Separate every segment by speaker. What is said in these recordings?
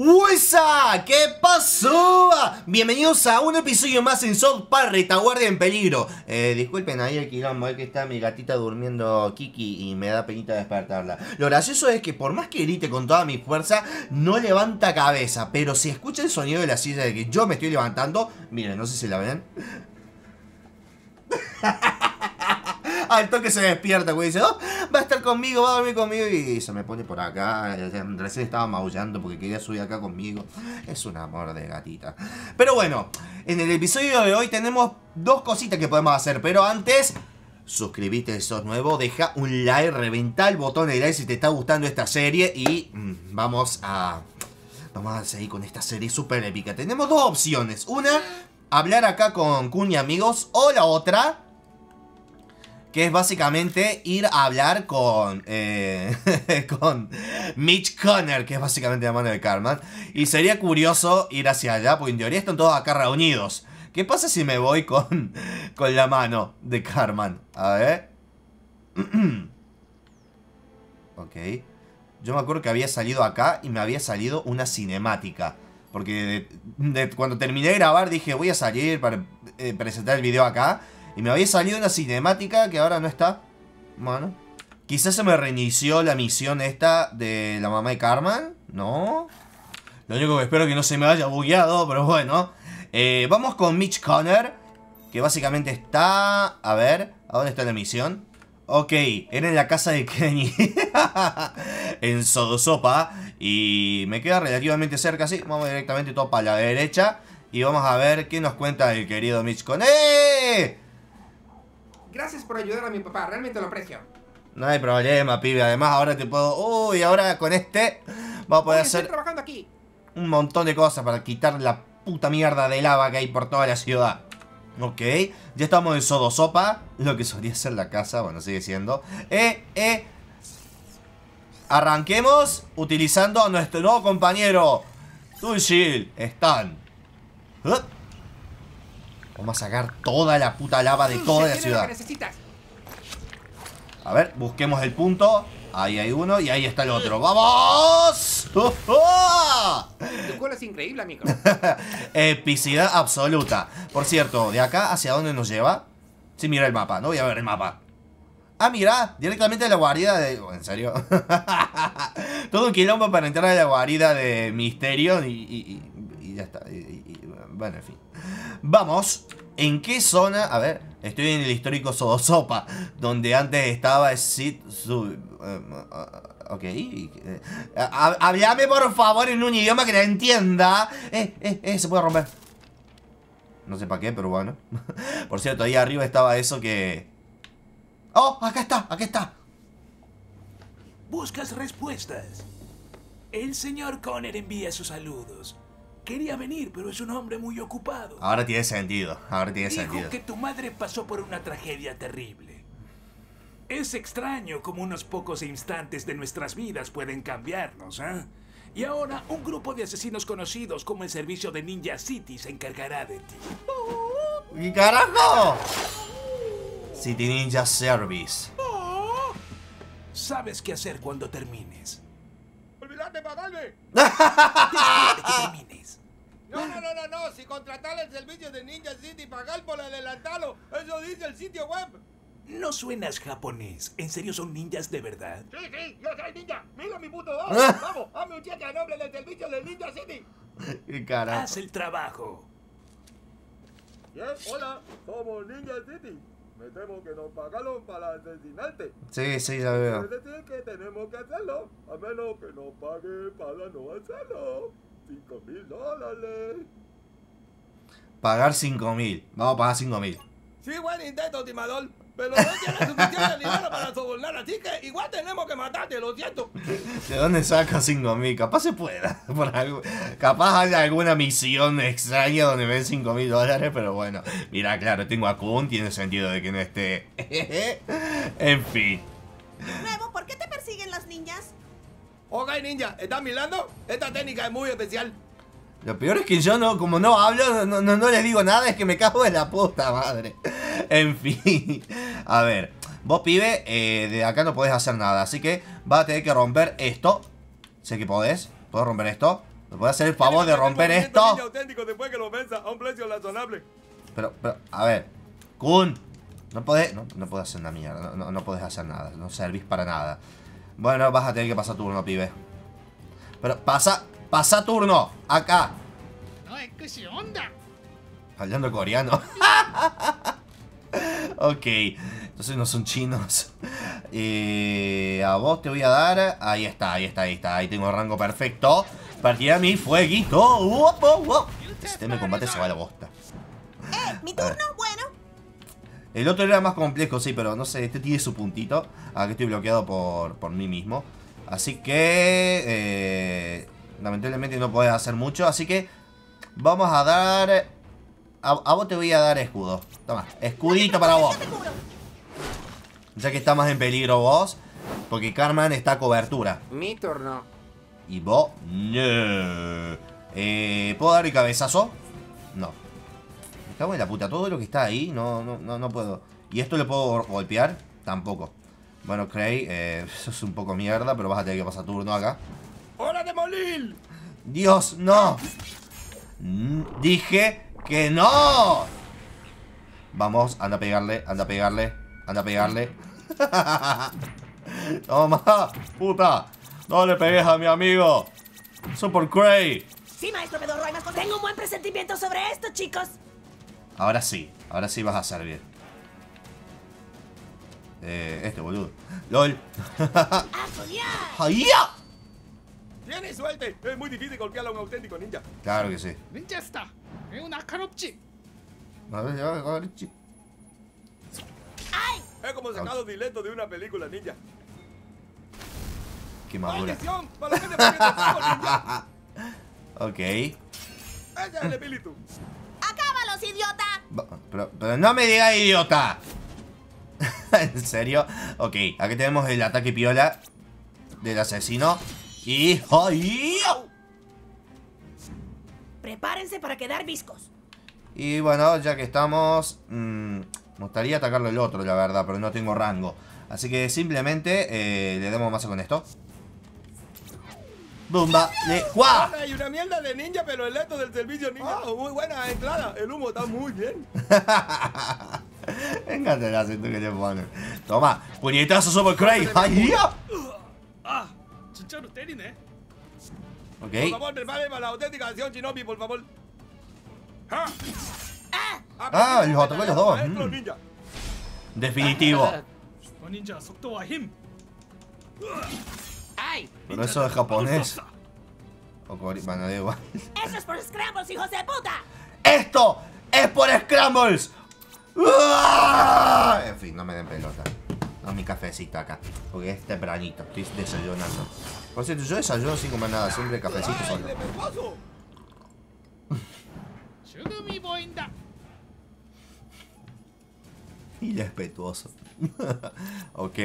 Speaker 1: ¡Huesa! ¿Qué pasó? Bienvenidos a un episodio más en South Park Retaguardia en Peligro. Eh, disculpen ahí el quilombo, es que está mi gatita durmiendo Kiki y me da penita despertarla. Lo gracioso es que por más que grite con toda mi fuerza, no levanta cabeza. Pero si escucha el sonido de la silla de que yo me estoy levantando, miren, no sé si la ven. Al toque se despierta, güey. Dice, oh, va a estar conmigo, va a dormir conmigo. Y se me pone por acá. Recién estaba maullando porque quería subir acá conmigo. Es un amor de gatita. Pero bueno, en el episodio de hoy tenemos dos cositas que podemos hacer. Pero antes, suscríbete si sos nuevo. Deja un like, reventa el botón de like si te está gustando esta serie. Y mm, vamos a... Vamos a seguir con esta serie súper épica. Tenemos dos opciones. Una, hablar acá con Kun amigos. O la otra que es básicamente ir a hablar con, eh, con Mitch Conner, que es básicamente la mano de Carman. Y sería curioso ir hacia allá, porque en teoría están todos acá reunidos. ¿Qué pasa si me voy con, con la mano de Carman? A ver. ok. Yo me acuerdo que había salido acá y me había salido una cinemática. Porque cuando terminé de grabar dije voy a salir para eh, presentar el video acá. Y me había salido una cinemática que ahora no está. Bueno. Quizás se me reinició la misión esta de la mamá de Carmen. No. Lo único que espero es que no se me haya bugueado, pero bueno. Eh, vamos con Mitch Conner. Que básicamente está... A ver, ¿a dónde está la misión? Ok, era en la casa de Kenny. en Sodosopa. Y me queda relativamente cerca, sí. Vamos directamente todo para la derecha. Y vamos a ver qué nos cuenta el querido Mitch Conner. ¡Eh!
Speaker 2: Gracias por ayudar a mi papá, realmente lo aprecio.
Speaker 1: No hay problema, pibe. Además, ahora te puedo... Uy, ahora con este vamos a poder hacer...
Speaker 2: trabajando aquí.
Speaker 1: Un montón de cosas para quitar la puta mierda de lava que hay por toda la ciudad. Ok, ya estamos en Sodosopa, lo que solía ser la casa, bueno, sigue siendo. Eh, eh. Arranquemos utilizando a nuestro nuevo compañero, Tushil, Stan. Vamos a sacar toda la puta lava de toda la ciudad. A ver, busquemos el punto. Ahí hay uno y ahí está el otro. ¡Vamos!
Speaker 2: Tu culo es increíble, amigo.
Speaker 1: Epicidad absoluta. Por cierto, ¿de acá hacia dónde nos lleva? Sí, mira el mapa. No voy a ver el mapa. Ah, mira, directamente a la guarida de... ¿En serio? Todo un quilombo para entrar a la guarida de Misterio y, y, ya está. bueno, en fin. Vamos. ¿En qué zona? A ver, estoy en el histórico Sodosopa, donde antes estaba Sid... Eh, ok. Eh, háblame por favor en un idioma que la entienda. Eh, eh, eh, se puede romper. No sé para qué, pero bueno. por cierto, ahí arriba estaba eso que... ¡Oh! Acá está, acá está.
Speaker 3: Buscas respuestas. El señor Conner envía sus saludos. Quería venir, pero es un hombre muy ocupado.
Speaker 1: Ahora tiene sentido, ahora tiene
Speaker 3: Dijo
Speaker 1: sentido.
Speaker 3: que tu madre pasó por una tragedia terrible. Es extraño cómo unos pocos instantes de nuestras vidas pueden cambiarnos, ¿eh? Y ahora un grupo de asesinos conocidos como el servicio de Ninja City se encargará de ti.
Speaker 1: ¿Y carajo? City Ninja Service.
Speaker 3: Sabes qué hacer cuando termines.
Speaker 2: ¡Olvídate,
Speaker 3: que termines.
Speaker 2: No, no, no, no, no. Si contratar el servicio de Ninja City y pagar por adelantado, eso dice el sitio web.
Speaker 3: No suenas japonés. ¿En serio son ninjas de verdad?
Speaker 2: Sí, sí, yo soy ninja. Mira mi puto ojo. Vamos, hazme un cheque a nombre del servicio de Ninja City.
Speaker 1: ¿Qué carajo?
Speaker 3: Haz el trabajo.
Speaker 2: Yes, hola, somos Ninja City. Me temo que nos pagaron para asesinarte.
Speaker 1: Sí, sí, ya veo.
Speaker 2: Es decir que tenemos que hacerlo, a menos que nos pague para no hacerlo. 5 mil dólares.
Speaker 1: Pagar 5 mil. Vamos a pagar 5 mil.
Speaker 2: Sí, buen intento, timador. Pero no tienes suficiente dinero para sobornar, así que igual tenemos que matarte, lo siento.
Speaker 1: ¿De dónde saca 5 mil? Capaz se pueda. Por algo, capaz haya alguna misión extraña donde ven 5 mil dólares, pero bueno. Mira, claro, tengo a Kun, tiene sentido de que no esté. en fin.
Speaker 4: Nuevo, ¿por qué te persiguen los ninjas?
Speaker 2: Ok, ninja, ¿estás mirando? Esta técnica es muy especial.
Speaker 1: Lo peor es que yo no, como no hablo, no, no, no les digo nada, es que me cago en la puta madre. En fin. A ver. Vos, pibe, eh, de acá no podés hacer nada. Así que vas a tener que romper esto. Sé que podés. ¿Puedo romper esto? ¿Me puede hacer el favor de romper esto?
Speaker 2: auténtico después que lo venza a un precio razonable.
Speaker 1: Pero, pero, a ver. Kun. No podés, no, no podés hacer una mierda. No, no, no podés hacer nada. No servís para nada. Bueno, vas a tener que pasar turno, pibe. Pero pasa, pasa turno, acá.
Speaker 5: No es que si onda.
Speaker 1: Hablando coreano. ok, entonces no son chinos. Eh, a vos te voy a dar. Ahí está, ahí está, ahí está. Ahí tengo el rango perfecto. Partida a mi fueguito. Uh, uh, de combate se va a la bosta.
Speaker 4: ¡Eh! ¡Mi turno!
Speaker 1: El otro era más complejo, sí, pero no sé, este tiene su puntito. Aquí estoy bloqueado por, por mí mismo. Así que... eh, lamentablemente no puedes hacer mucho, así que... Vamos a dar... A, a vos te voy a dar escudo. Toma, escudito para vos. Ya que está más en peligro vos. Porque Carmen está a cobertura.
Speaker 6: Mi turno.
Speaker 1: Y vos... No. Eh, ¿Puedo dar el cabezazo? No. Cago en la puta. Todo lo que está ahí, no, no, no, no puedo. ¿Y esto le puedo golpear? Tampoco. Bueno, Cray, eh, eso es un poco mierda, pero vas a tener que pasar turno acá.
Speaker 2: ¡Hora de morir!
Speaker 1: ¡Dios, no! Dije que no. Vamos, anda a pegarle, anda a pegarle, anda a pegarle. Toma, puta. No le pegues a mi amigo. Super Cray.
Speaker 4: Sí, maestro pedorro, hay más. Tengo un buen presentimiento sobre esto, chicos.
Speaker 1: Ahora sí, ahora sí vas a servir. Eh, este boludo. ¡Lol!
Speaker 4: ¡Jaya!
Speaker 1: Tienes
Speaker 2: eh, suerte. Es muy difícil golpear a un auténtico ninja.
Speaker 1: Claro que sí.
Speaker 5: Ninja está. Es una caropchi.
Speaker 1: A ver, a ver,
Speaker 4: ¡Ay!
Speaker 2: Es como sacado dileto de una película ninja.
Speaker 1: Qué madura. ok.
Speaker 2: Ese es el espíritu.
Speaker 4: ¡Acábalos, idiota!
Speaker 1: Pero, pero no me diga idiota. ¿En serio? Ok, aquí tenemos el ataque piola del asesino. Y...
Speaker 4: Prepárense para quedar viscos.
Speaker 1: Y bueno, ya que estamos... mm, me gustaría atacarlo el otro, la verdad, pero no tengo rango. Así que simplemente eh, le damos masa con esto. Bomba de
Speaker 2: Juá. Y una mierda de ninja, pero el esto del servicio ninja. Oh, muy buena entrada. El humo está muy bien.
Speaker 1: Venga, el acento que te pone. Toma, puñetazo sobre Craig. ¡Ay, ya!
Speaker 5: Ah, ok.
Speaker 2: Por favor, la Shinobi, por favor. Ah,
Speaker 1: ah mm. los atacó los dos. Definitivo.
Speaker 6: Ninja,
Speaker 1: pero eso es japonés. O bueno, da igual.
Speaker 4: Eso es por Scrambles, hijos de puta.
Speaker 1: Esto es por Scrambles. En fin, no me den pelota. No mi cafecito acá. Porque es tempranito. Estoy desayunando. Por cierto, yo desayuno sin comer nada. Siempre cafecito solo.
Speaker 5: Y
Speaker 1: Irrespetuoso. ok.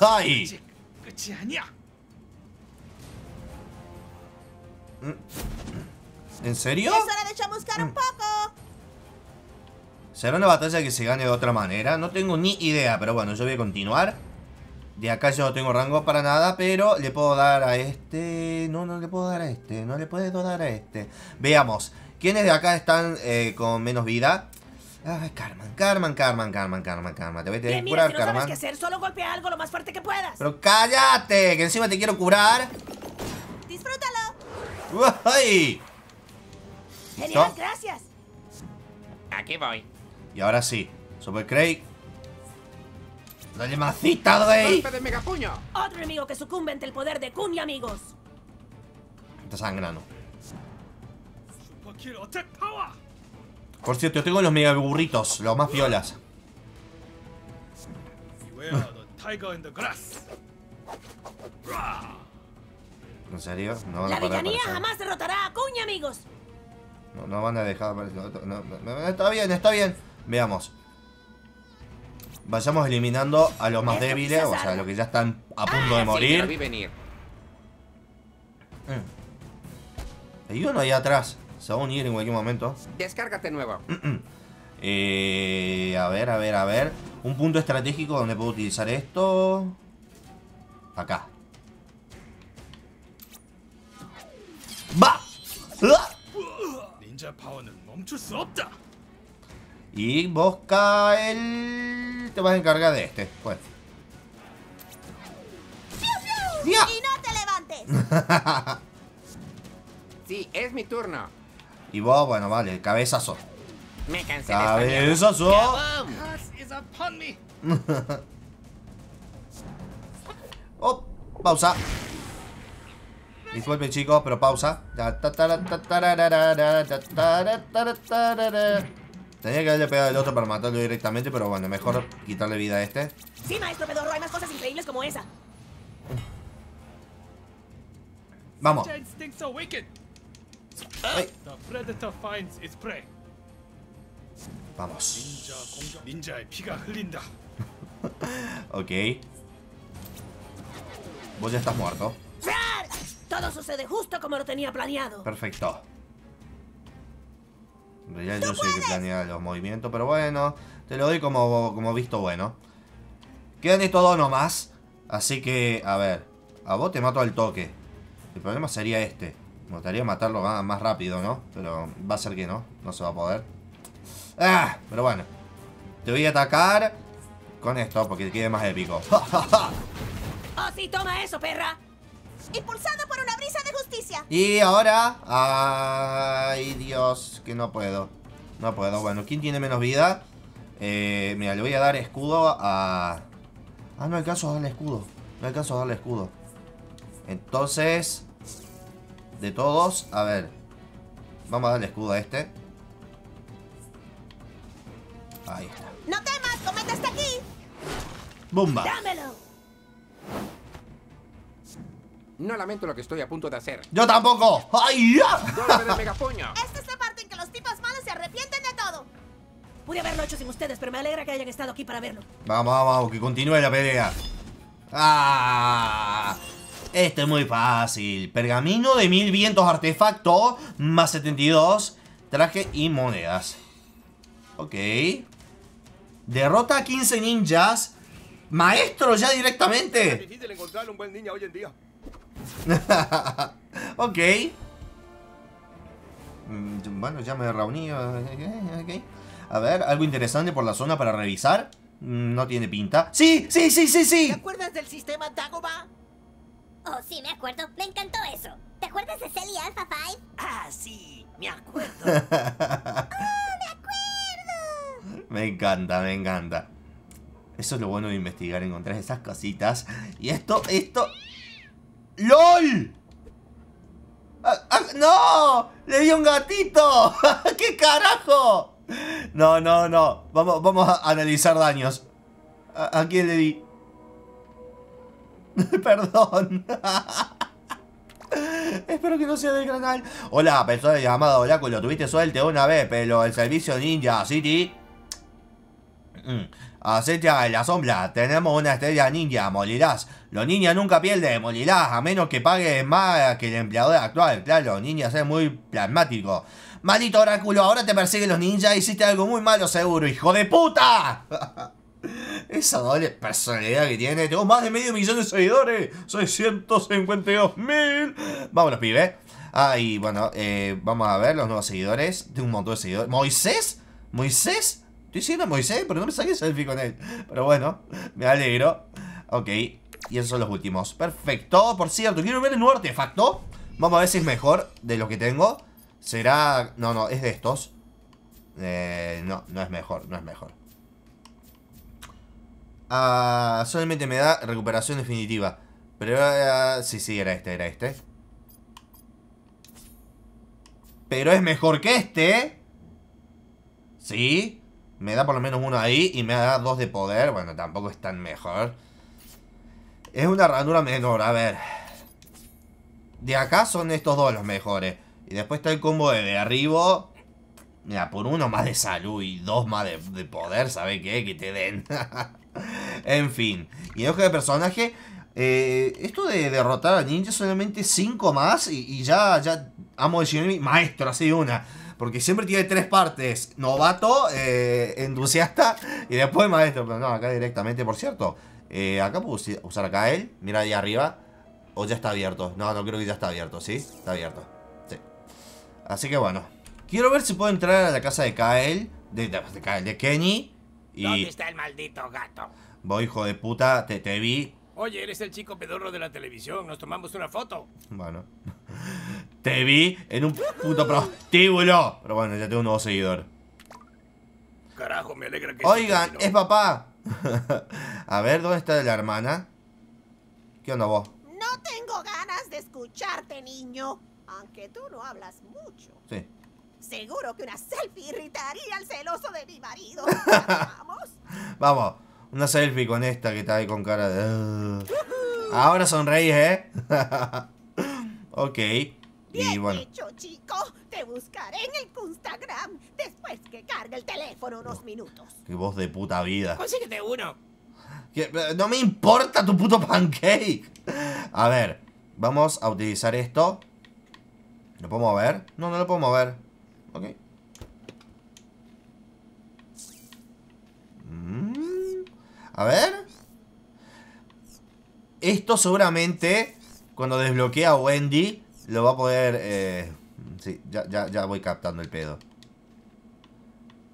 Speaker 1: ¡Ay! ¿En serio?
Speaker 4: ¡Es hora de chamuscar un poco!
Speaker 1: ¿Será una batalla que se gane de otra manera? No tengo ni idea, pero bueno, yo voy a continuar. De acá yo no tengo rango para nada, pero le puedo dar a este... No, no le puedo dar a este, no le puedo dar a este. Veamos, ¿quiénes de acá están eh, con menos vida? Ah, Carmen, Carmen, Carmen, Carmen, Carmen, Carmen. Te voy a tener
Speaker 4: Bien,
Speaker 1: que curar,
Speaker 4: si no sabes
Speaker 1: Carmen.
Speaker 4: qué hacer, solo golpea algo lo más fuerte que puedas.
Speaker 1: Pero cállate, que encima te quiero curar.
Speaker 4: Disfrútalo.
Speaker 1: ¡Ay!
Speaker 4: Genial,
Speaker 1: ¿No?
Speaker 4: gracias.
Speaker 6: Aquí voy.
Speaker 1: Y ahora sí, Super Craig. Dale macita, güey.
Speaker 6: ¡Golpe de megapuño!
Speaker 4: Otro enemigo que sucumbe ante el poder de Kun y amigos.
Speaker 1: Está sangrando. Por cierto, tengo los mega burritos, los más
Speaker 5: grass
Speaker 1: ¿En serio? No van
Speaker 4: La
Speaker 1: a de
Speaker 4: villanía
Speaker 1: aparecer.
Speaker 4: jamás derrotará a y amigos.
Speaker 1: No, no van a dejar de aparecer. No, no, no, está bien, está bien. Veamos. Vayamos eliminando a los más débiles, o sea,
Speaker 4: salga.
Speaker 1: los que ya están a punto de morir.
Speaker 6: venir.
Speaker 1: Hay uno ahí atrás. Se va a unir en cualquier momento.
Speaker 6: Descárgate nuevo.
Speaker 1: eh, a ver, a ver, a ver. Un punto estratégico donde puedo utilizar esto. Acá.
Speaker 5: ¡Va! ¡Ah!
Speaker 1: Y busca el... Te vas a encargar de este, pues.
Speaker 4: ¡Y no te levantes!
Speaker 6: sí, es mi turno.
Speaker 1: Y vos, bueno, vale, cabezazo.
Speaker 6: Me cansé.
Speaker 1: Cabezazo. Oh, pausa. Disculpe chicos, pero pausa. Tenía que haberle pegado el otro para matarlo directamente, pero bueno, mejor quitarle vida a este.
Speaker 4: Sí, maestro Pedorro, hay más cosas increíbles como esa.
Speaker 1: Vamos. Ay. Vamos. ok. Vos ya estás muerto.
Speaker 4: Todo sucede justo como lo tenía planeado.
Speaker 1: Perfecto. En realidad yo soy que planea los movimientos, pero bueno, te lo doy como, como visto bueno. Quedan estos dos nomás. Así que, a ver, a vos te mato al toque. El problema sería este. Me gustaría matarlo más, rápido, ¿no? Pero va a ser que no, no se va a poder. Ah, pero bueno. Te voy a atacar con esto porque quede más épico.
Speaker 4: ¡Oh, sí, toma eso, perra!
Speaker 7: Impulsado por una brisa de justicia.
Speaker 1: Y ahora... Ay, Dios, que no puedo. No puedo. Bueno, ¿quién tiene menos vida? Eh, mira, le voy a dar escudo a... Ah, no alcanzo a darle escudo. No alcanzo a darle escudo. Entonces... De todos, a ver. Vamos a darle escudo a este. Ahí está.
Speaker 7: No temas, cometa está aquí.
Speaker 1: ¡Bumba!
Speaker 4: ¡Dámelo!
Speaker 6: No lamento lo que estoy a punto de hacer.
Speaker 1: ¡Yo tampoco! ¡Ay, ya!
Speaker 7: Esta es la parte en que los tipos malos se arrepienten de todo.
Speaker 4: Pude haberlo hecho sin ustedes, pero me alegra que hayan estado aquí para verlo.
Speaker 1: Vamos, vamos, vamos, que continúe la pelea. ¡Ah! Este es muy fácil. Pergamino de mil vientos artefacto, más 72, traje y monedas. Ok. Derrota a 15 ninjas. Maestro ya
Speaker 2: Es
Speaker 1: directamente.
Speaker 2: difícil encontrar un buen ninja hoy en día.
Speaker 1: ok. Mm, Bueno, ya me reuní. eh, ok. A ver, algo interesante por la zona para revisar. Mm, No tiene pinta. ¡Sí! ¡Sí, sí, sí, sí!
Speaker 7: acuerdas del sistema Dagobah?
Speaker 8: Oh, sí, me acuerdo. Me encantó eso. ¿Te acuerdas de Cell y Alpha 5?
Speaker 4: Ah, sí, me acuerdo.
Speaker 1: Me encanta, me encanta. Eso es lo bueno de investigar, encontrar esas cositas. Y esto, esto... ¡LOL! Ah, ah, ¡No! ¡Le di un gatito! ¿Qué carajo? No, no, no. Vamos, vamos a analizar daños. ¿A, a quién le di? Perdón. Espero que no sea del canal. Hola, persona llamada Oráculo. Tuviste suerte una vez, pero el servicio Ninja City. Mm. Acecha en la sombra. Tenemos una estrella ninja. Morirás. Los ninjas nunca pierden. Morirás. A menos que pagues más que el empleador actual. Claro, ninjas es muy plasmático. Maldito Oráculo, ahora te persiguen los ninjas. Hiciste algo muy malo, seguro, hijo de puta. Esa doble personalidad que tiene. Tengo más de medio millón de seguidores. Soy 152 mil. Vámonos, pibe. Ah, y bueno, eh, vamos a ver los nuevos seguidores. Tengo un montón de seguidores. ¿Moisés? ¿Moisés? Estoy diciendo Moisés, pero no me saqué selfie con él. Pero bueno, me alegro. Ok, y esos son los últimos. Perfecto. Por cierto, quiero ver el nuevo artefacto. Vamos a ver si es mejor de lo que tengo. Será... No, no, es de estos. Eh, no, no es mejor, no es mejor. Ah, solamente me da recuperación definitiva. Pero... ah, sí, sí, era este, era este. Pero es mejor que este. Sí. Me da por lo menos uno ahí y me da dos de poder. Bueno, tampoco es tan mejor. Es una ranura menor, a ver. De acá son estos dos los mejores. Y después está el combo de, de arriba. Mira, por uno más de salud y dos más de, de poder, ¿sabe qué? Que te den. en fin. Y hoja de personaje. eh, esto de derrotar a ninja solamente 5 más y, ya, ya amo de Shinobi maestro, así una. Porque siempre tiene tres partes. Novato, eh, entusiasta y después maestro. Pero no, acá directamente, por cierto. eh, acá puedo usar acá él. Mira ahí arriba. O ya está abierto. No, no creo que ya está abierto, ¿sí? Está abierto. Sí. Así que bueno. Quiero ver si puedo entrar a la casa de Kael. De, de Kael, de Kenny.
Speaker 6: ¿Dónde está el maldito gato?
Speaker 1: voy, hijo de puta, te, te vi.
Speaker 5: Oye, eres el chico pedorro de la televisión. Nos tomamos una foto.
Speaker 1: Bueno. Te vi en un puto prostíbulo. Pero bueno, ya tengo un nuevo seguidor.
Speaker 5: Carajo, me alegra que...
Speaker 1: Oigan, es papá. A ver, ¿dónde está la hermana? ¿Qué onda vos?
Speaker 7: No tengo ganas de escucharte, niño. Aunque tú no hablas mucho.
Speaker 1: Sí.
Speaker 7: Seguro que una selfie irritaría al celoso de mi marido. Vamos.
Speaker 1: Vamos, una selfie con esta que está ahí con cara de... Ahora sonreís, ¿eh? ok. Y
Speaker 7: Bien
Speaker 1: bueno.
Speaker 7: hecho, chico. Te buscaré en el Instagram después que cargue el teléfono unos minutos.
Speaker 1: Qué voz de puta vida.
Speaker 5: Consíguete uno.
Speaker 1: Eh, No me importa tu puto pancake. A ver, vamos a utilizar esto. ¿Lo puedo mover? No, no lo puedo mover. Mm, A ver. Esto seguramente, cuando desbloquee a Wendy, lo va a poder... eh, sí, ya, ya, ya voy captando el pedo.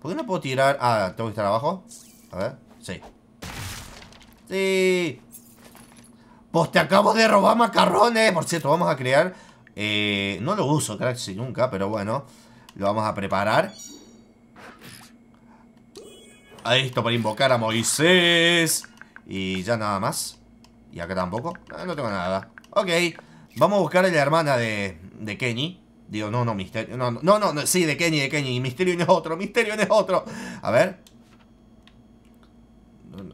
Speaker 1: ¿Por qué no puedo tirar? Ah, tengo que estar abajo. A ver, sí. Sí. Pues te acabo de robar macarrones. Por cierto, vamos a crear. eh, no lo uso casi nunca, pero bueno. Lo vamos a preparar. A esto para invocar a Moisés. Y ya nada más. Y acá tampoco. No tengo nada. Ok. Vamos a buscar a la hermana de, de Kenny. Digo, no, no, Misterio. No, no, no, sí, de Kenny, de Kenny. Misterio no es otro, Misterio no es otro. A ver.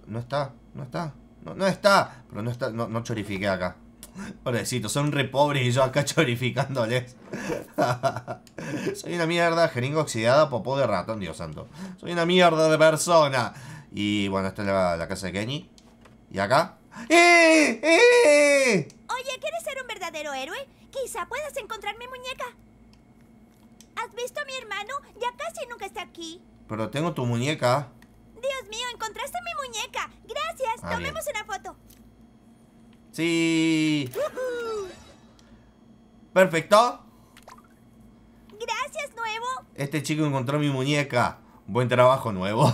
Speaker 1: No está, no está. No, no está. Pero no está, no, no chorifiqué acá. Pobrecito, son re pobres y yo acá chorificándoles. Soy una mierda, jeringa oxidada, popó de ratón, Dios santo. Soy una mierda de persona. Y bueno, esta es la, la casa de Kenny. ¿Y acá? ¡Eh! ¡Eh!
Speaker 8: Oye, ¿quieres ser un verdadero héroe? Quizá puedas encontrar mi muñeca. ¿Has visto a mi hermano? Ya casi nunca está aquí.
Speaker 1: Pero tengo tu muñeca.
Speaker 8: Dios mío, encontraste mi muñeca. Gracias.
Speaker 1: Ah,
Speaker 8: Tomemos una foto.
Speaker 1: Sí. Perfecto.
Speaker 8: Gracias, nuevo.
Speaker 1: Este chico encontró mi muñeca. Buen trabajo nuevo.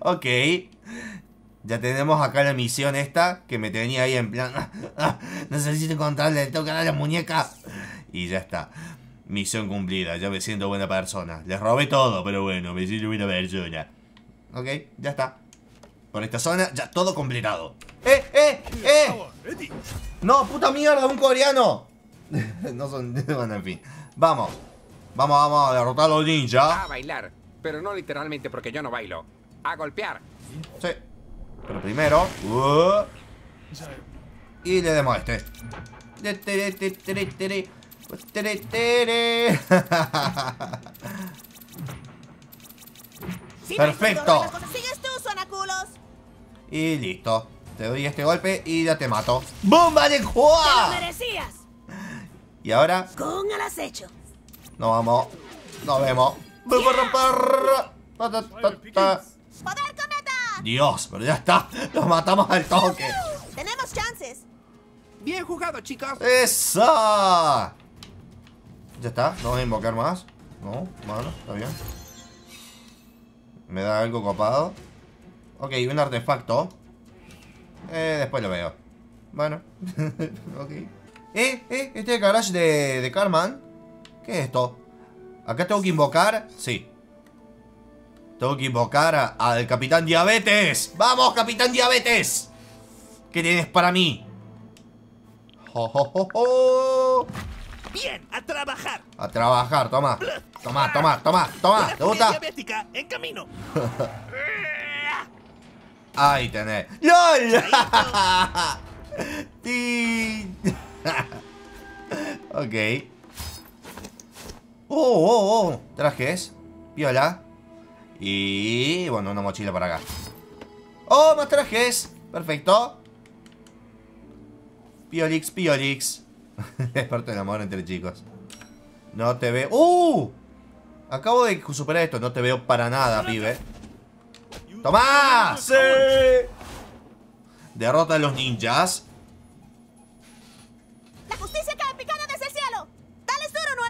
Speaker 1: ok. Ya tenemos acá la misión esta que me tenía ahí en plan. "Ah, necesito encontrarle, tengo que dar la muñeca. Y ya está. Misión cumplida, ya me siento buena persona. Les robé todo, pero bueno, me siento buena persona. Ok, ya está. Por esta zona, ya todo completado. ¡Eh, eh, eh! ¡No, puta mierda, un coreano! no son. Bueno, en fin. Vamos. Vamos, vamos a derrotar a los ninjas.
Speaker 6: A bailar. Pero no literalmente porque yo no bailo. A golpear.
Speaker 1: Sí. Pero primero. uh, y le demos a este. Tere, y listo. Te doy este golpe y ya te mato. ¡Bomba de
Speaker 4: ¡Te lo
Speaker 1: Juá!
Speaker 4: merecías!
Speaker 1: Y ahora
Speaker 4: Con el acecho.
Speaker 1: nos vamos. Nos vemos. Pa, ta, ta, ta.
Speaker 7: ¡Poder cometa!
Speaker 1: Dios, pero ya está. Los matamos al toque.
Speaker 7: Tenemos chances.
Speaker 6: Bien jugado, chicos.
Speaker 1: ¡Esa! Ya está, no voy a invocar más. No, bueno, está bien. Me da algo copado. Ok, un artefacto. Eh, después lo veo. Bueno. ok. Eh, eh, este es el garage de, de Carman. ¿Qué es esto? ¿Acá tengo que invocar? Sí. Tengo que invocar a- al Capitán Diabetes. ¡Vamos, Capitán Diabetes! ¿Qué tienes para mí?
Speaker 5: Bien, a trabajar.
Speaker 1: A trabajar, toma. Toma, toma, toma, toma. ¿Te gusta?
Speaker 5: diabética, en camino.
Speaker 1: Ahí tenés. ¡LOL! Ok. Oh, oh, oh. Trajes. Viola. Y bueno, una mochila para acá. ¡Oh, más trajes! Perfecto. Piolix, Piolix. es parte del amor entre chicos. No te veo. ¡Uh! Acabo de superar esto. No te veo para nada, pibe. ¡Toma! ¡Sí! Derrota a los ninjas.
Speaker 7: La justicia cae picada desde el cielo. Dale duro,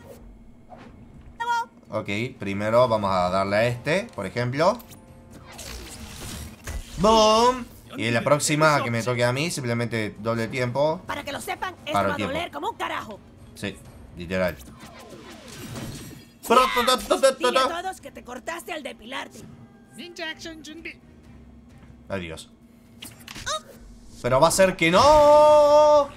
Speaker 7: no.
Speaker 1: Ok, primero vamos a darle a este, por ejemplo. ¡Boom! Y en la próxima que me toque a mí, simplemente doble tiempo.
Speaker 4: Para que lo sepan, esto
Speaker 1: Para el
Speaker 4: va a
Speaker 1: tiempo.
Speaker 4: doler como un carajo.
Speaker 1: Sí, literal.
Speaker 4: Dile a todos que te cortaste al depilarte.
Speaker 5: Ninja
Speaker 1: Adiós. Pero va a ser que no.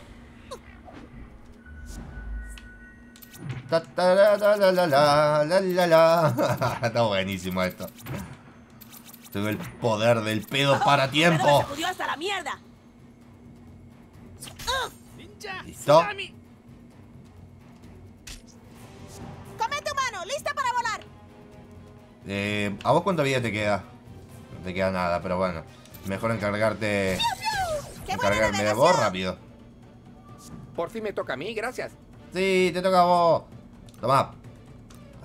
Speaker 1: La, la, la, la, la, la, la. Está buenísimo esto. Tuve el poder del pedo para tiempo.
Speaker 4: La.
Speaker 1: Listo. Eh, ¿A vos cuánta vida te queda? No te queda nada, pero bueno. Mejor encargarte... Encargarme de vos rápido.
Speaker 6: Por fin me toca a mí, gracias.
Speaker 1: Sí, te toca a vos. Toma.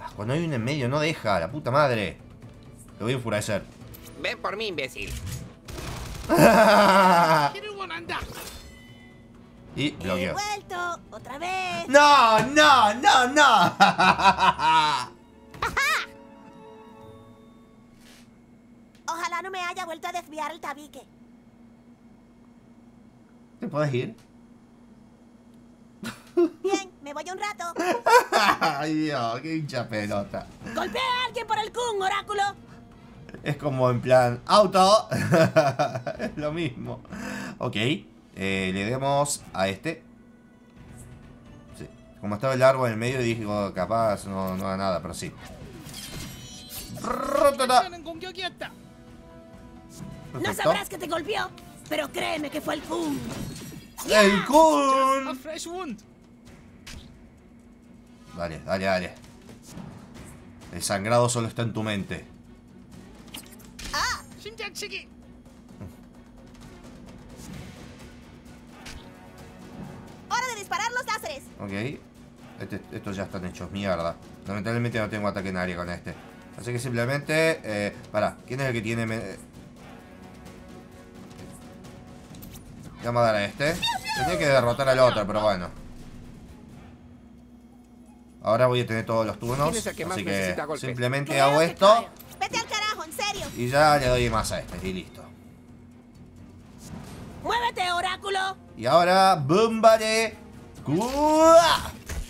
Speaker 1: Ah, cuando hay uno en medio, no deja, la puta madre. Te voy a enfurecer.
Speaker 6: Ven por mí, imbécil.
Speaker 1: y bloqueo.
Speaker 7: He.
Speaker 1: No, no, no, no.
Speaker 7: No me haya vuelto a desviar el tabique.
Speaker 1: ¿Te puedes ir?
Speaker 7: Bien, me voy un rato.
Speaker 1: Ay, Dios, qué hincha pelota.
Speaker 4: Golpea a alguien por el kun, oráculo.
Speaker 1: Es como en plan, auto. es lo mismo. Ok, eh, le demos a este. Sí. Como estaba el árbol en el medio, dije, oh, capaz no, no haga nada, pero sí. Rotata.
Speaker 4: No sabrás que te golpeó, pero créeme que fue el Kun.
Speaker 1: ¡El Kun!
Speaker 5: Ah, Fresh wound.
Speaker 1: Dale, dale, dale. El sangrado solo está en tu mente.
Speaker 5: ¡Ah!
Speaker 7: ¡Hora de disparar los láseres!
Speaker 1: Ok. Este, estos ya están hechos mierda. Lamentablemente no tengo ataque en área con este. Así que simplemente... Eh, para, ¿quién es el que tiene... Vamos a dar a este. Tenía que derrotar al otro, pero bueno. Ahora voy a tener todos los turnos.
Speaker 6: ¿Quién es el que más
Speaker 1: Así que simplemente
Speaker 4: Creo
Speaker 1: hago
Speaker 4: que
Speaker 1: esto.
Speaker 4: cae.
Speaker 7: ¡Vete al carajo, en serio!
Speaker 1: Y ya le doy más a este. Y listo.
Speaker 4: ¡Muévete, oráculo!
Speaker 1: Y ahora...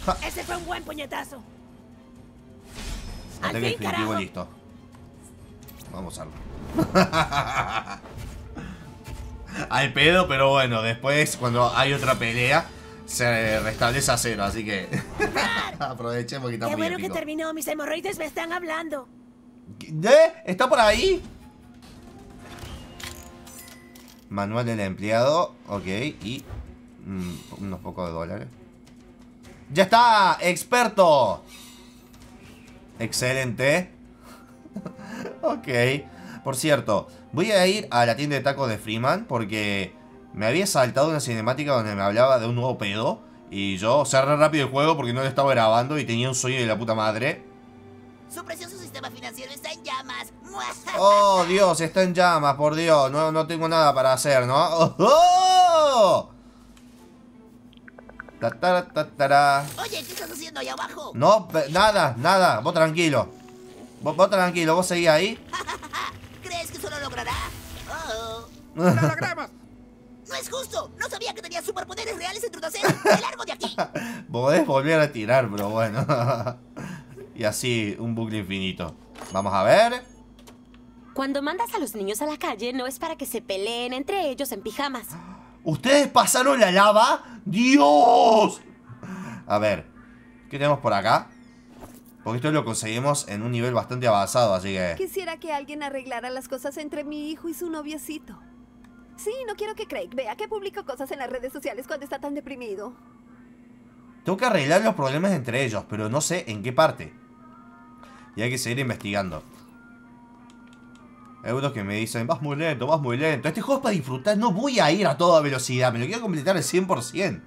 Speaker 1: Ja,
Speaker 4: Ese fue un buen puñetazo. Al
Speaker 1: Ataque
Speaker 4: fin,
Speaker 1: definitivo
Speaker 4: carajo.
Speaker 1: listo. Vamos a usarlo. Al pedo, pero bueno, después cuando hay otra pelea se restablece a cero, así que aprovechemos que
Speaker 4: Qué bueno que terminó. Mis hemorroides me están hablando.
Speaker 1: ¿Eh? ¿Está por ahí? Manual del empleado, ok, y mm, unos pocos de dólares. ¡Ya está! ¡Experto! Excelente. ok. Por cierto, voy a ir a la tienda de tacos de Freeman porque me había saltado una cinemática donde me hablaba de un nuevo pedo. Y yo cerré rápido el juego porque no lo estaba grabando y tenía un sueño de la puta madre.
Speaker 7: Su precioso sistema financiero está en llamas.
Speaker 1: Oh, Dios, está en llamas, por Dios. No, no tengo nada para hacer, ¿no? ¡Oh! oh! Ta, ta, ta.
Speaker 7: Oye, ¿qué estás haciendo ahí abajo?
Speaker 1: No, nada, nada. Vos tranquilo. Vos, vos tranquilo, vos seguís ahí.
Speaker 7: ¿Crees que eso lo logrará? Oh,
Speaker 6: ¡Lo logramos!
Speaker 7: no es justo. No sabía que tenía superpoderes reales en tu trasero. ¡Me largo de aquí!
Speaker 1: Podés volver a tirar, pero bueno. y así, un bucle infinito. Vamos a ver.
Speaker 9: Cuando mandas a los niños a la calle no es para que se peleen entre ellos en pijamas.
Speaker 1: ¿Ustedes pasaron la lava? ¡Dios! A ver, ¿qué tenemos por acá? Porque esto lo conseguimos en un nivel bastante avanzado, así que...
Speaker 10: Quisiera que alguien arreglara las cosas entre mi hijo y su noviecito. Sí, no quiero que Craig vea que publico cosas en las redes sociales cuando está tan deprimido.
Speaker 1: Tengo que arreglar los problemas entre ellos, pero no sé en qué parte. Y hay que seguir investigando. Hay unos que me dicen, vas muy lento, vas muy lento. Este juego es para disfrutar, no voy a ir a toda velocidad, me lo quiero completar al 100%.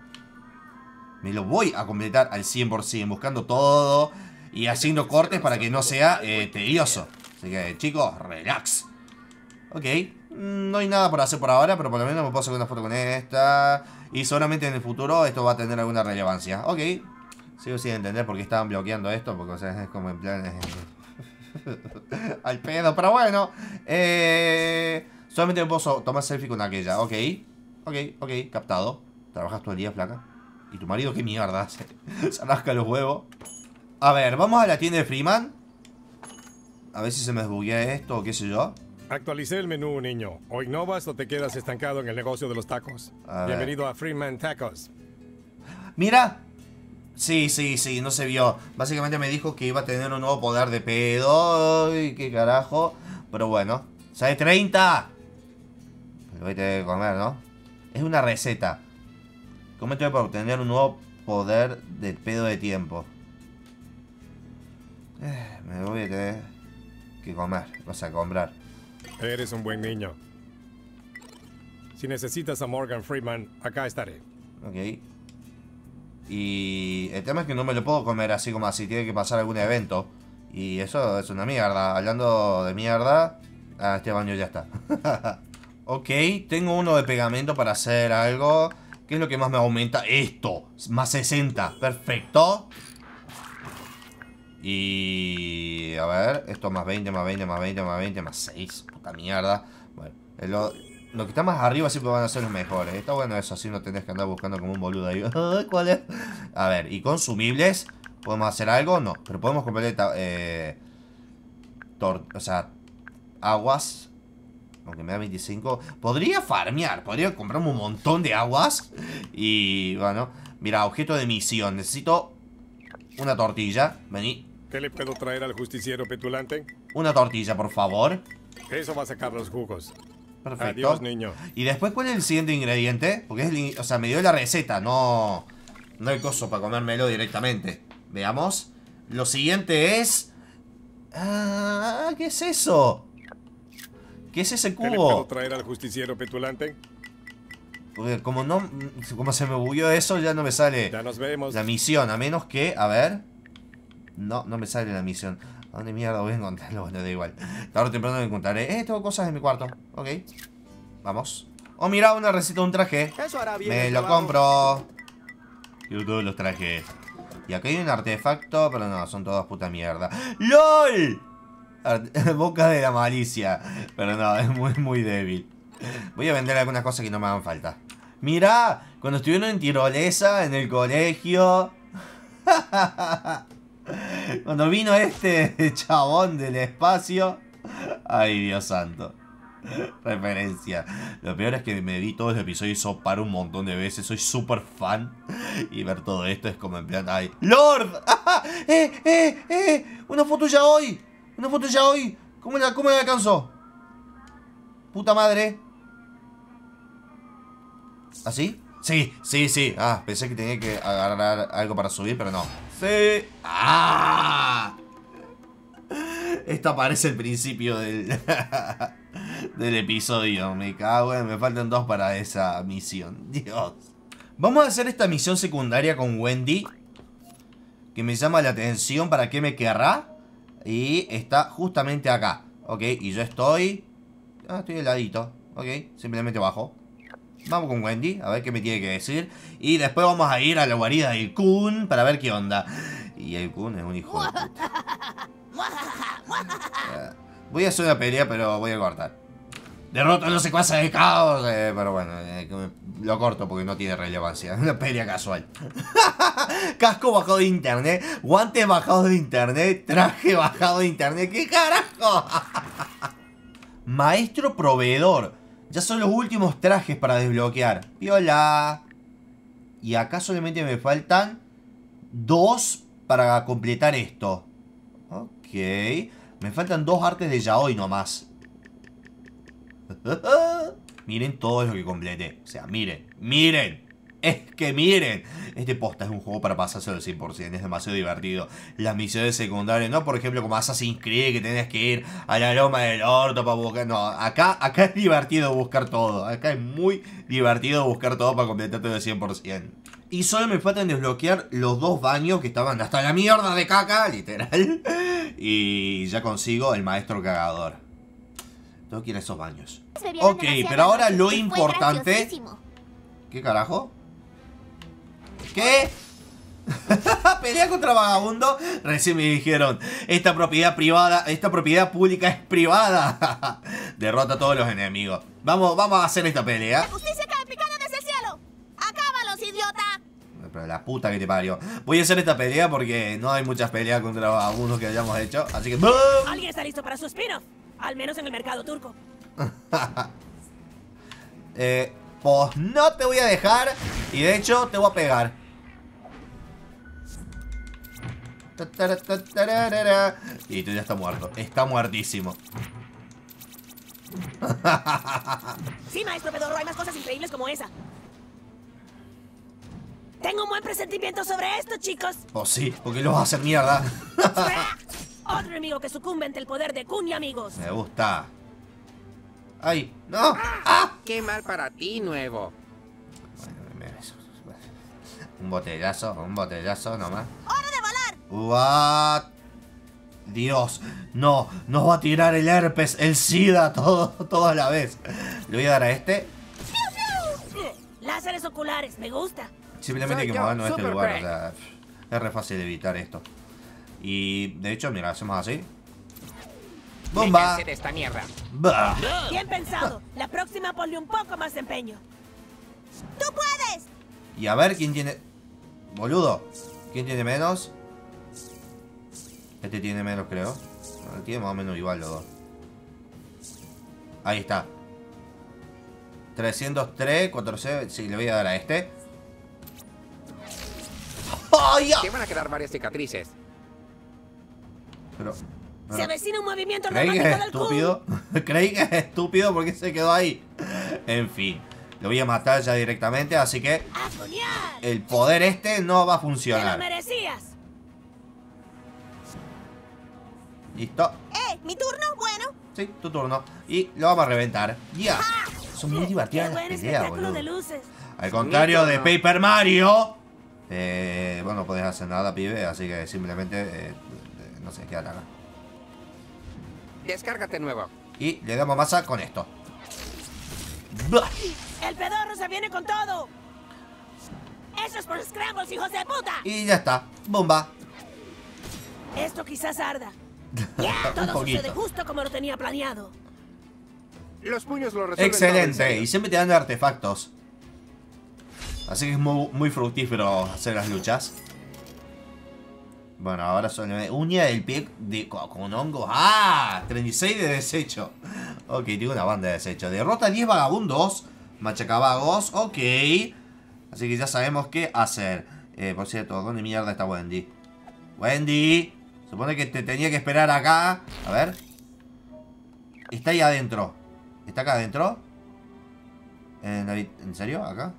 Speaker 1: Me lo voy a completar al 100%, buscando todo y haciendo cortes para que no sea eh, tedioso. Así que, chicos, relax. Ok, mm, no hay nada por hacer por ahora, pero por lo menos me puedo hacer una foto con esta. Y seguramente en el futuro esto va a tener alguna relevancia. Ok, Sigo sin entender por qué estaban bloqueando esto, porque o sea, es como en plan... eh, Al pedo, pero bueno. Eh, solamente me puedo tomar selfie con aquella, ok. Ok, ok, captado. Trabajas todo el día, flaca. ¿Y tu marido qué mierda hace? Se rasca los huevos. A ver, vamos a la tienda de Freeman. A ver si se me desbuguea esto o qué sé yo.
Speaker 11: Actualicé el menú, niño. O innovas o te quedas estancado en el negocio de los tacos.
Speaker 1: A ver.
Speaker 11: Bienvenido a Freeman Tacos.
Speaker 1: Mira. Sí, sí, sí, no se vio. Básicamente me dijo que iba a tener un nuevo poder de pedo. Ay, qué carajo. Pero bueno. ¿Sabe 30? Lo voy a tener que comer, ¿no? Es una receta. Comete para obtener un nuevo poder de pedo de tiempo. Eh, me voy a tener que comer. Vas a comprar.
Speaker 11: Eres un buen niño. Si necesitas a Morgan Freeman, acá estaré.
Speaker 1: Ok. Y el tema es que no me lo puedo comer así como así. Tiene que pasar algún evento. Y eso es una mierda. Hablando de mierda. Ah, este baño ya está. ok, tengo uno de pegamento para hacer algo. ¿Qué es lo que más me aumenta? Esto. Más 60. Perfecto. Y... A ver. Esto más 20, más 20, más 20, más 20, más 6. Puta mierda. Bueno. Lo, que está más arriba siempre van a ser los mejores. Está bueno eso, así no tenés que andar buscando como un boludo ahí. ¿Cuál es? A ver, ¿y consumibles? ¿Podemos hacer algo? No, pero podemos comprar eh, o sea, aguas. Aunque me da 25. Podría farmear, podría comprarme un montón de aguas. Y bueno, mira, objeto de misión. Necesito una tortilla. Vení,
Speaker 11: ¿Qué le puedo traer al justiciero petulante?
Speaker 1: una tortilla, por favor.
Speaker 11: Eso va a sacar los jugos.
Speaker 1: Perfecto.
Speaker 11: Adiós, niño.
Speaker 1: Y después, ¿cuál es el siguiente ingrediente? Porque es el o sea, me dio la receta, no, no el coso para comérmelo directamente. Veamos. Lo siguiente es... Ah, ¿qué es eso? ¿Qué es ese
Speaker 11: ¿Qué le puedo
Speaker 1: cubo?
Speaker 11: traer al justiciero petulante?
Speaker 1: Porque como no, como se me bugueó eso, ya no me sale
Speaker 11: Ya nos vemos.
Speaker 1: la misión, a menos que, a ver. No, no me sale la misión. ¿A dónde mierda voy a encontrarlo? Bueno, da igual. Tarde o temprano lo encontraré. Eh, tengo cosas en mi cuarto. Ok. Vamos. Oh, mira, una receta de un traje.
Speaker 12: Eso hará bien
Speaker 1: Me lo compro. Quiero todos los trajes. Y acá hay un artefacto, pero no, son todas puta mierda. ¡LOL! Arte- Boca de la malicia. Pero no, es muy, muy débil. Voy a vender algunas cosas que no me hagan falta. Mira, cuando estuvieron en tirolesa, en el colegio. Cuando vino este chabón del espacio. Ay, Dios santo. Referencia. Lo peor es que me vi todos los episodios sopar un montón de veces. Soy súper fan. Y ver todo esto es como en plan. ¡Ay! ¡Lord! ¡Ah! ¡Eh! ¡Eh! ¡Eh! ¡Una foto ya hoy! ¡Una foto ya hoy! ¿Cómo la, cómo la alcanzó? Puta madre. ¿Así? Sí, sí, sí. Ah, pensé que tenía que agarrar algo para subir, pero no. Sí. ¡Ah! Esto parece el principio del, del episodio. Me cago en... Me faltan dos para esa misión. Dios. Vamos a hacer esta misión secundaria con Wendy. Que me llama la atención para qué me querrá. Y está justamente acá. Ok, y yo estoy... Ah, estoy heladito. Ok, simplemente bajo. Vamos con Wendy, a ver qué me tiene que decir. Y después vamos a ir a la guarida del Kun para ver qué onda. Y el Kun es un hijo de puta. Voy a hacer una pelea, pero voy a cortar. Derrota no sé cuántas de caos. eh, pero bueno, eh, lo corto porque no tiene relevancia. Una pelea casual. Casco bajado de internet. Guantes bajados de internet. Traje bajado de internet. ¿Qué carajo? Maestro proveedor. Ya son los últimos trajes para desbloquear. Piola. Y acá solamente me faltan dos para completar esto. Ok. Me faltan dos artes de yaoi nomás. miren todo lo que completé. O sea, miren, miren. Es que miren. Este posta es un juego para pasarse al 100%. Es demasiado divertido. Las misiones secundarias, no por ejemplo como Assassin's Creed que tenés que ir a la loma del orto para buscar. No, acá, acá es divertido buscar todo. Acá es muy divertido buscar todo para completarte al 100%. Y solo me faltan desbloquear los dos baños que estaban hasta la mierda de caca, literal. Y ya consigo el maestro cagador. Tengo que ir a esos baños. Ok, pero ahora lo importante... ¿Qué carajo? ¿Qué? pelea contra vagabundo, recién me dijeron, esta propiedad privada, esta propiedad pública es privada. Derrota a todos los enemigos. Vamos, vamos a hacer esta pelea.
Speaker 7: La justicia cae picada desde el cielo. Acábalos, idiota.
Speaker 1: Pero la puta que te parió. Voy a hacer esta pelea porque no hay muchas peleas contra vagabundos que hayamos hecho. Así que ¡boom!
Speaker 4: ¿Alguien está listo para su spin-off? Al menos en el mercado turco.
Speaker 1: Eh, pues no te voy a dejar. Y de hecho te voy a pegar. Y tú ya está muerto. Está muertísimo.
Speaker 4: Sí, maestro Pedorro, hay más cosas increíbles como esa. Tengo un buen presentimiento sobre esto, chicos.
Speaker 1: Pues sí, porque lo vas a hacer mierda.
Speaker 4: Otro enemigo que sucumbe ante el poder de Kun y amigos.
Speaker 1: Me gusta. ¡Ay! ¡No! ¡Ah!
Speaker 6: Qué mal para ti, nuevo.
Speaker 1: Un botellazo, un botellazo nomás.
Speaker 7: ¡Hora de!
Speaker 1: What? Dios, no, nos va a tirar el herpes, el SIDA, todo, todo a la vez. Le voy a dar a este.
Speaker 4: Láseres oculares, me gusta.
Speaker 1: Simplemente
Speaker 6: Soy
Speaker 1: hay que movernos a este lugar, o sea, es re fácil evitar esto. Y de hecho, mira, hacemos así. ¡Bomba!
Speaker 6: de esta mierda.
Speaker 1: ¡Bah!
Speaker 4: Bien pensado. La próxima ponle un poco más de empeño.
Speaker 7: ¡Tú puedes!
Speaker 1: Y a ver quién tiene. Boludo, ¿quién tiene menos? Este tiene menos, creo. Tiene más o menos igual los dos. Ahí está. 303, 400. Sí, le voy a dar a este. ¡Ay, ya!
Speaker 6: Te van a quedar varias cicatrices.
Speaker 1: Pero.
Speaker 4: Se avecina un movimiento
Speaker 1: Craig
Speaker 4: romántico
Speaker 1: es estúpido. Craig es estúpido porque se quedó ahí. En fin. Lo voy a matar ya directamente, así que
Speaker 4: ¡A puñal!
Speaker 1: el poder este no va a
Speaker 4: ¡Te lo
Speaker 1: funcionar.
Speaker 4: merecías!
Speaker 1: Listo.
Speaker 7: ¡Eh! ¿Mi turno? Bueno.
Speaker 1: Sí, tu turno. Y lo vamos a reventar. Ya. Son muy
Speaker 4: ¡Qué
Speaker 1: divertidas las peleas,
Speaker 4: de
Speaker 1: boludo.
Speaker 4: luces!
Speaker 1: Al contrario de. Paper Mario. Eh, bueno, no podés hacer nada, pibe. Así que simplemente. eh, eh, no sé, qué hará.
Speaker 6: Descárgate nuevo.
Speaker 1: Y le damos masa con esto. Bah.
Speaker 4: ¡El pedorro se viene con todo! ¡Eso es por Scrambles, hijos de puta!
Speaker 1: Y ya está. Bomba.
Speaker 4: Esto quizás arda.
Speaker 1: Un
Speaker 4: Todo sucede
Speaker 1: poquito.
Speaker 4: justo como lo tenía planeado.
Speaker 6: Los puños lo resuelven todo, en
Speaker 1: Excelente. Y siempre te dan artefactos. Así que es muy, muy fructífero hacer las luchas. Bueno, ahora son uña del pie de, con, hongos. ¡Ah! 36 de desecho. Ok, tengo una banda de desecho. Derrota a 10 vagabundos. Machacabagos. Ok. Así que ya sabemos qué hacer. Eh, por cierto, ¿dónde mierda está Wendy? Wendy. Supone que te tenía que esperar acá. A ver. Está ahí adentro. ¿Está acá adentro? ¿En, la ¿en serio? ¿Acá?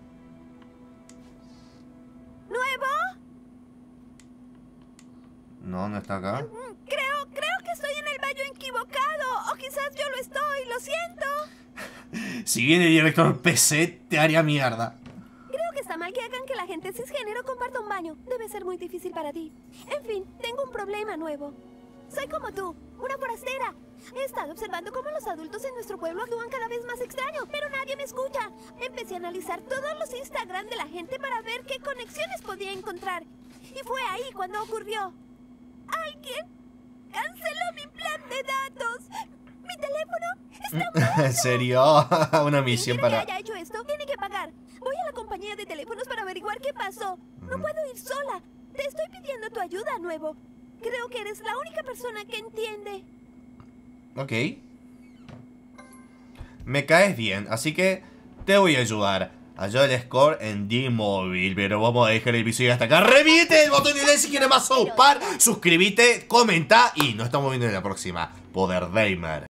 Speaker 10: ¿Nuevo?
Speaker 1: No, no está acá.
Speaker 10: Mm, Creo, creo que estoy en el baño equivocado. O quizás yo lo estoy, lo siento.
Speaker 1: Si viene el director PC, te haría mierda.
Speaker 10: Creo que está mal que la gente cisgénero comparta un baño. Debe ser muy difícil para ti. En fin, tengo un problema nuevo. Soy como tú, una forastera. He estado observando cómo los adultos en nuestro pueblo actúan cada vez más extraño, pero nadie me escucha. Empecé a analizar todos los Instagram de la gente para ver qué conexiones podía encontrar. Y fue ahí cuando ocurrió. Alguien canceló mi plan de datos. Mi teléfono está
Speaker 1: ¿En serio? Una misión para...
Speaker 10: que haya hecho esto tiene que pagar. Voy a la compañía de teléfonos para averiguar qué pasó. No puedo ir sola. Te estoy pidiendo tu ayuda, nuevo. Creo que eres la única persona que entiende.
Speaker 1: Ok. Me caes bien, así que te voy a ayudar. Ayuda el score en D-Mobile, pero vamos a dejar el episodio hasta acá. Reviente el botón y le si quieres más South Park. Suscríbete, comenta y nos estamos viendo en la próxima. Poder Gamer.